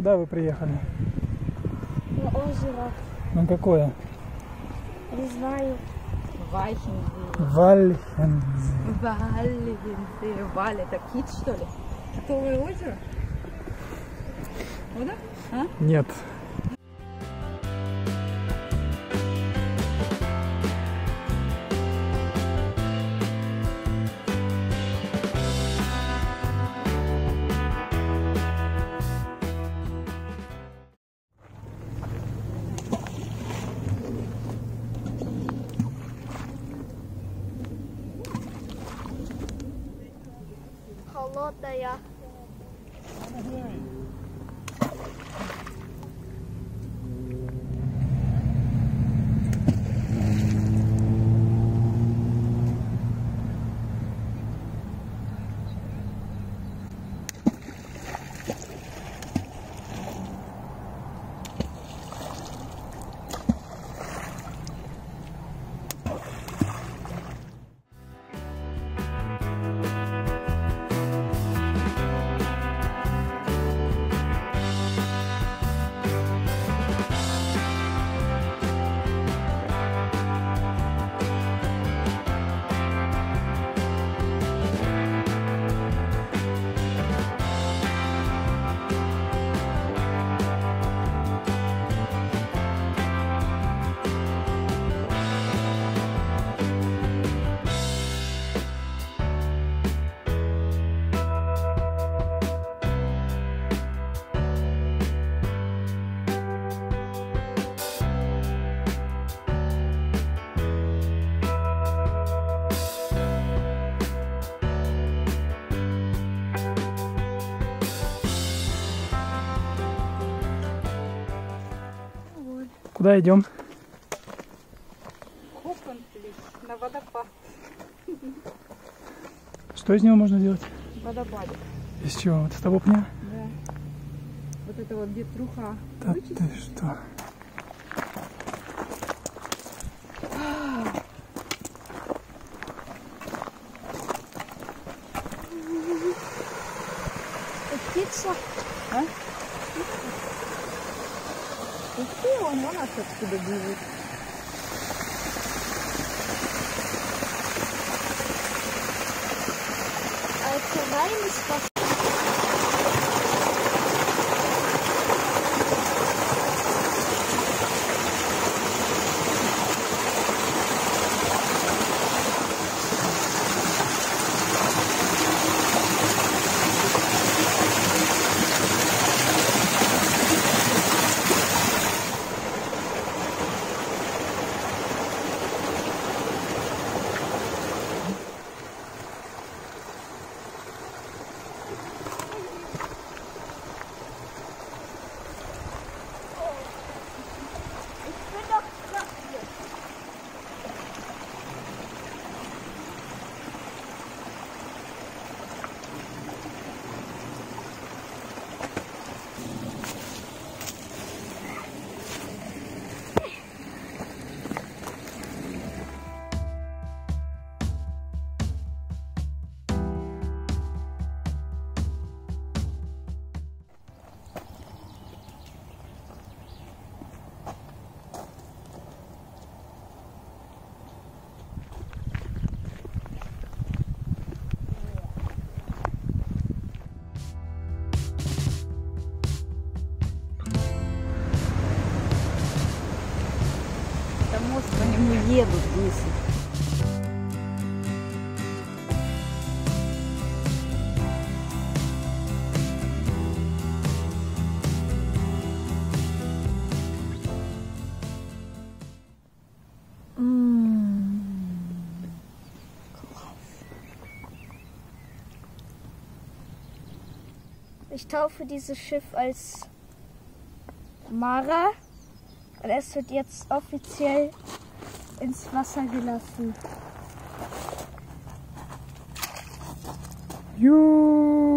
Куда вы приехали? На озеро. На какое? Не знаю. Вайхенсee. Вальхензе. Вальхенсee. Валь, это кит, что ли? Китовое озеро? Вода? А? Нет. 凍ったよ。Куда идем? На водопад. Что из него можно делать? Водопадик. Из чего? Вот с того пня? Да. Вот это вот где труха. Да ты что? Птица. i on, ona se skuda divi. Als Verwein ist was Tier begrüßen. Hm. Ich taufe dieses Schiff als Mara und es wird jetzt offiziell ins Wasser gelassen. Ю!